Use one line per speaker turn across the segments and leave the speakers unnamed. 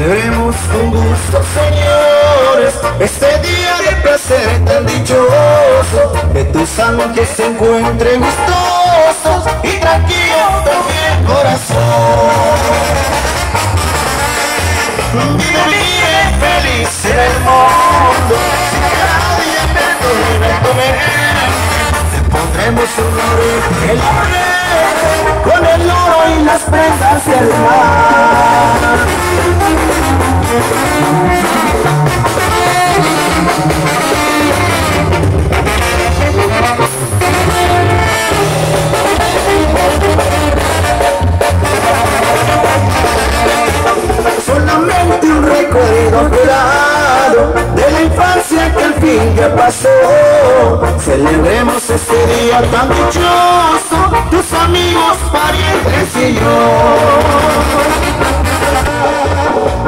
Celebremos con gusto, señores, este día de placer tan dichoso, que tus ángeles se encuentren gustosos y tranquilos el corazón. Vive, feliz en el mundo, sin que nadie me comer. Pondremos un el hombre, con el oro y las prendas del mar. Solamente un recuerdo claro de la infancia que al fin ya pasó. Celebremos este día tan dichoso, tus amigos, parientes y yo.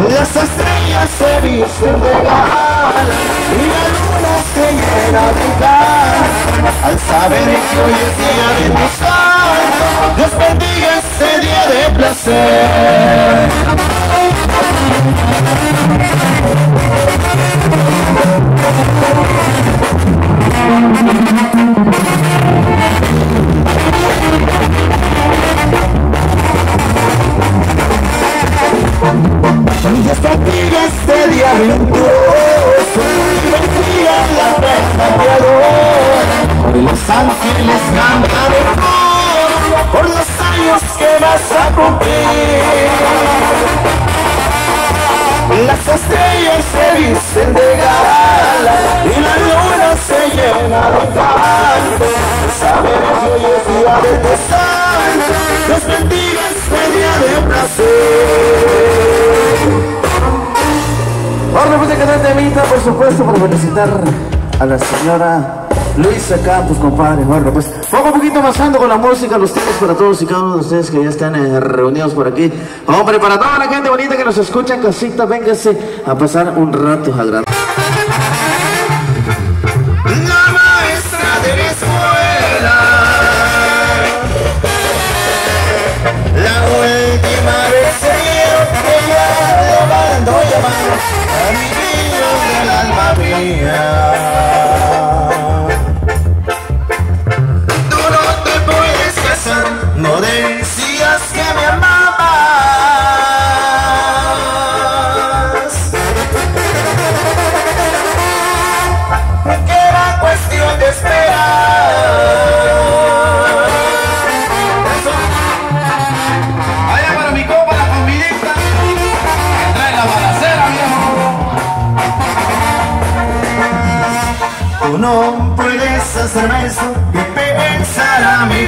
Las estrellas se visten de gala y la luna se llena de gas al saber que hoy es día de tu. Dios bendiga este día de placer. Los ángeles coro Por los años que vas a cumplir. Las estrellas se visten de gala Y la luna se llena de canto Saber que hoy es día de tu Dios bendiga este día de placer.
Ahora pues de cantar temita, por supuesto, para felicitar a la señora Luisa Campos, compadre. Bueno, pues poco a poquito pasando con la música, los temas para todos y cada uno de ustedes que ya están eh, reunidos por aquí. Hombre, para toda la gente bonita que nos escucha en casita, véngase a pasar un rato agradable.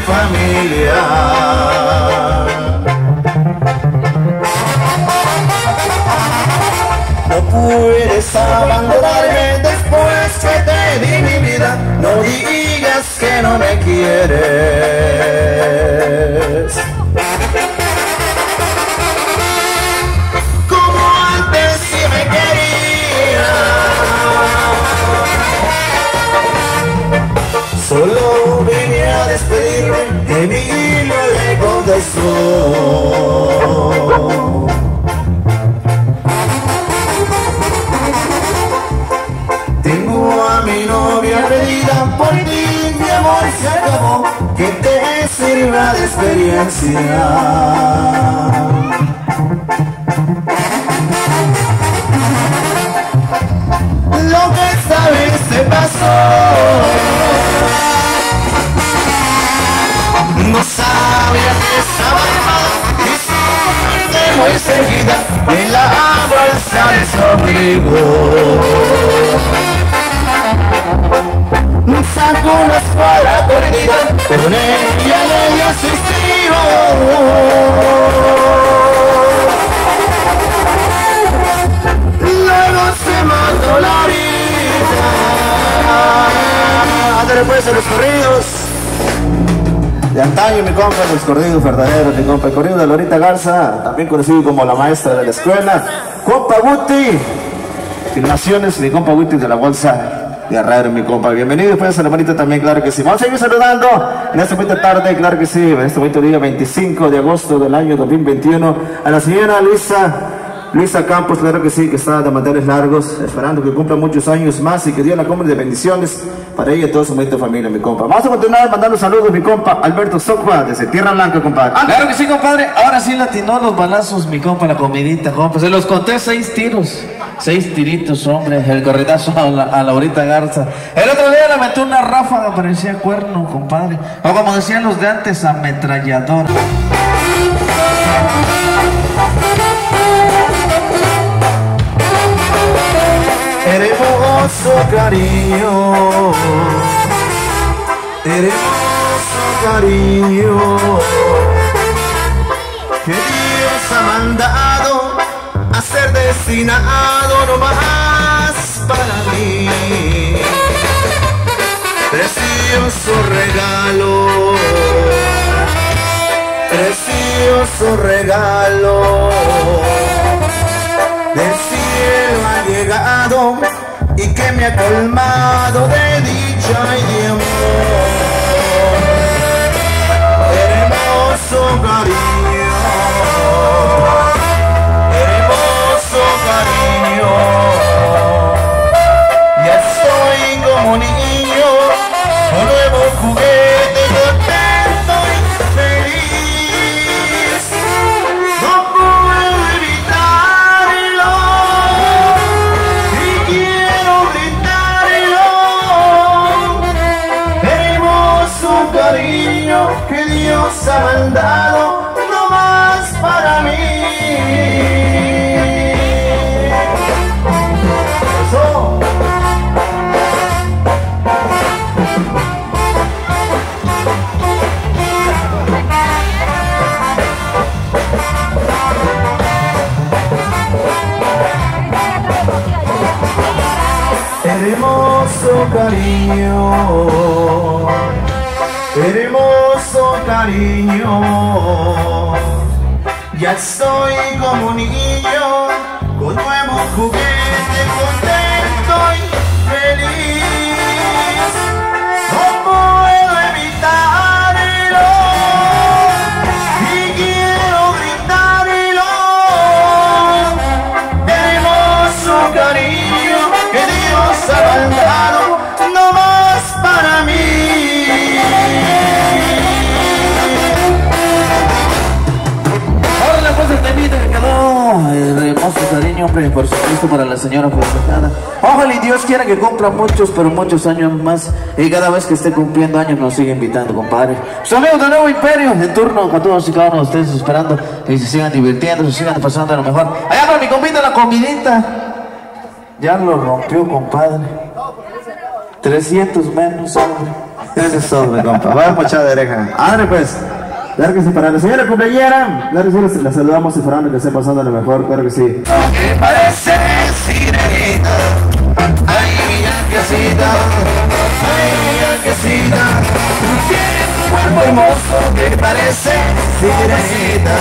Familia. No puedes abandonarme después que te di mi vida. No digas que no me quieres. Como antes sí me querías. Solo vine a despedirme de mi hilo de contestó. Tengo a mi novia perdida por ti, mi amor se acabó, que te sirva de experiencia. Lo que vez te pasó, estaba armado y supe muy seguida en la bolsa de su abrigo. Saco una escuadra perdida, con ella le dio su estilo. Luego se mató la vida. Pues a los corridos. De antaño, mi compa, los corridos verdaderos, mi compa. El corrido de Lorita Garza, también conocido como la maestra de la escuela. Compa Guti. Filmaciones, mi compa Guti de la bolsa Guerrero, mi compa. Bienvenido pues a la manita también, claro que sí. Vamos a seguir saludando en esta bonita tarde, claro que sí, en este bonito día 25 de agosto del año 2021 a la señora Luisa
Luisa Campos, claro que sí, que está de manteles largos, esperando que cumpla muchos años más y que Dios la cumple de bendiciones para ella y toda su bonita familia, mi compa. Vamos a continuar mandando saludos, mi compa Alberto Socua, desde Tierra Blanca, compadre.
Ah, claro que sí, compadre. Ahora sí latinó los balazos, mi compa, la comidita, compa. Se los conté seis tiros. Seis tiritos, hombre. El corridazo a la, a Laurita Garza. El otro día le metió una ráfaga, parecía cuerno, compadre. O como decían los de antes, ametrallador.
Hermoso cariño, hermoso cariño, que Dios ha mandado a ser destinado nomás para mí. Precioso regalo, precioso regalo llegado y que me ha colmado de dicha y de amor. Hermoso cariño, hermoso cariño, ya estoy como niño, Dios ha mandado no más para mí. Hermoso cariño, hermoso cariño, ya estoy como un niño con nuevo juguete, contento
hombre, por supuesto para la señora festejada. Ojalá y Dios quiera que cumpla muchos, pero muchos años más. Y cada vez que esté cumpliendo años nos sigue invitando, compadre. Sus amigos de Nuevo Imperio, en turno a todos y cada uno de ustedes esperando que se sigan divirtiendo, se sigan pasando a lo mejor. Allá para mi compita la comidita. Ya lo rompió, compadre. 300 menos, hombre.
Ese es todo, mi compa. Vamos, mucha de oreja. Ándale, pues. Sí, para la señora que sí, la saludamos esperando que esté pasando lo mejor. Claro que sí.
que parece sirenita. Ay, mi yanquecita, ay. Tú tienes un cuerpo hermoso que parece sirenita.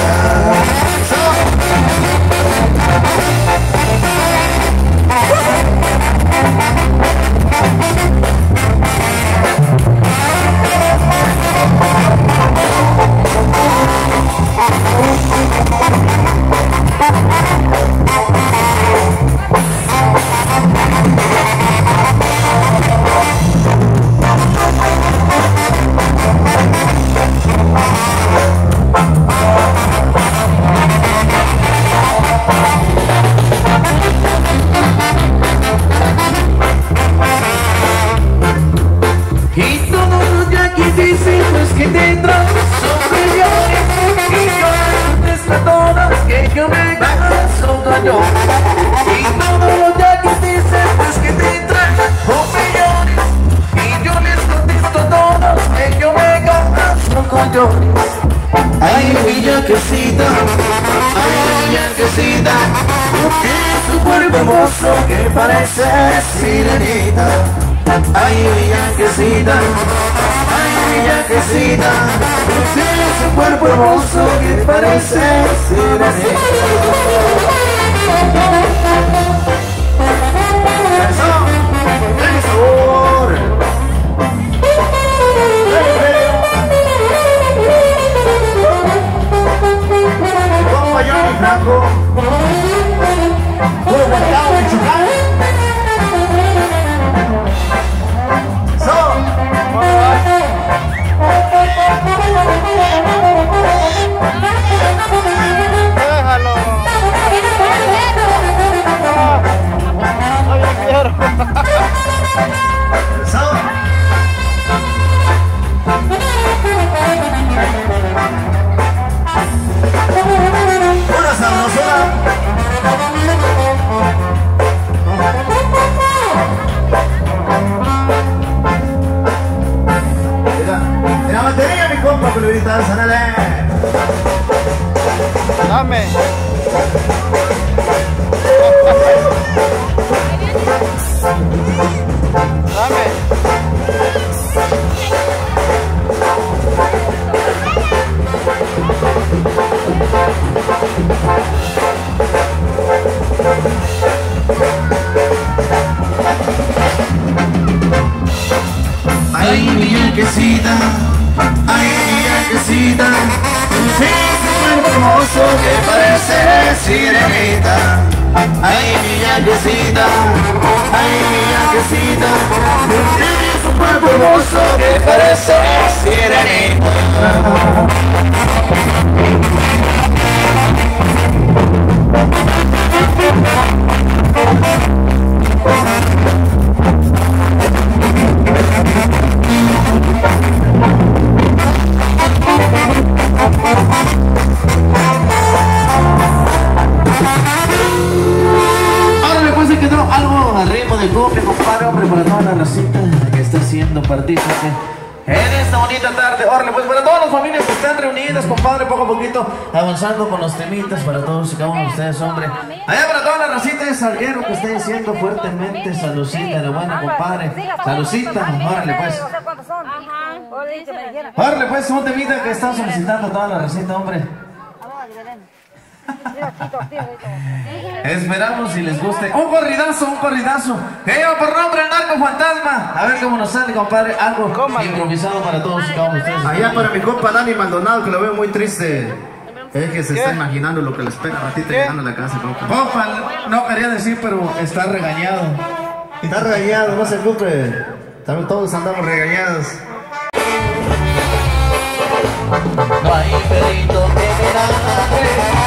Ay, mi yanquecita, ay. Tú tienes un cuerpo hermoso que parece sirenita. Ay, mi ay, mi tienes un cuerpo hermoso que parece sirenita.
Ay, mi yanquecita, ay, mi yanquecita, tienes un cuerpo hermoso que parece sirenita.
Para toda la racita que está siendo partícipe en esta bonita tarde. Órale, pues para todas las familias que están reunidas, compadre, poco a poquito, avanzando con los temitas para todos y cada uno de ustedes, hombre. Allá para toda la racita de Salguero que está diciendo fuertemente, saludcita, la buena, compadre. Saludcita, órale, pues. Órale, pues, un temita que está solicitando toda la racita, hombre. Esperamos si les guste. Un corridazo, un corridazo. Que lleva por nombre el narco fantasma. A ver cómo nos sale, compadre. Algo improvisado para todos.
Allá para mi compa Dani Maldonado, que lo veo muy triste. Es que se está imaginando lo que le espera a ratito llegando a la casa, compa.
Compa, no quería decir, pero está regañado.
Está regañado, no se preocupe. También todos andamos regañados.
No hay perito que me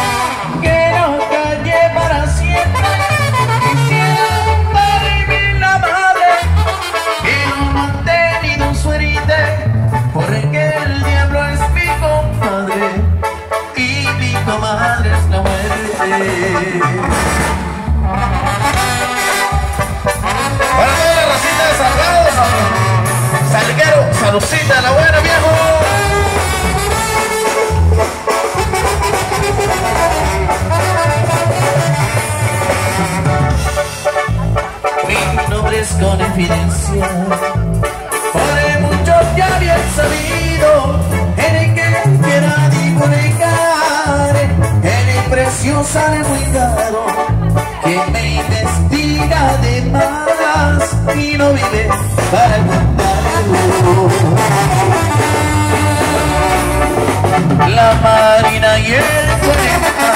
Mi nombre es confidencia Por mucho ya bien sabido En el que quiera divulgar En el precio sale muy caro Quien me investiga de más Y no vive para contarlo La marina y el cuerpo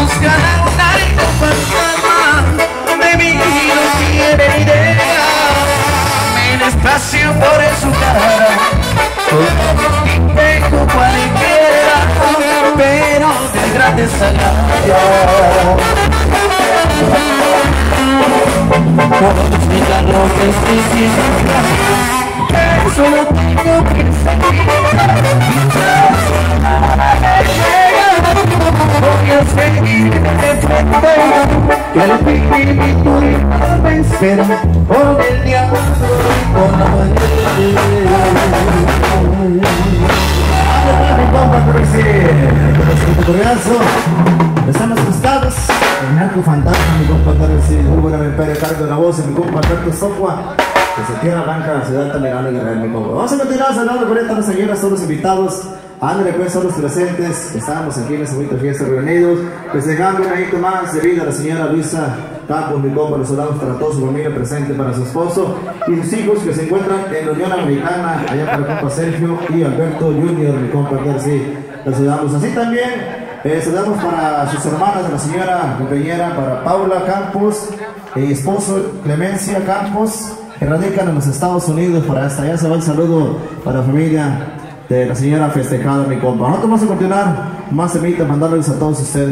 Buscan a un narco Espacio por su cara. Como cualquiera Pero de grandes agallas Puedo explicar lo que Solo tengo que Voy a seguir de frente el espíritu de me espera Por el diablo
correazo. Estamos asustados. El fantasma, mi compa la Mi a señoras, todos los invitados. Pues, todos los presentes. Estamos aquí en esta bonita fiesta reunidos. Festejando un añito más a la señora Luisa Compa. Los saludamos para toda su familia presente, para su esposo y sus hijos que se encuentran en la Unión Americana. Allá para el compa Sergio y Alberto Junior, mi compa Terci. Saludamos. Así también. Eh, saludamos para sus hermanas de la señora compañera, para Paula Campos, y esposo Clemencia Campos, que radican en los Estados Unidos. Para hasta allá se va el saludo para la familia de la señora festejada, mi compa. Nosotros vamos a continuar más semita, mandándoles a todos ustedes.